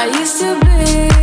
I used to be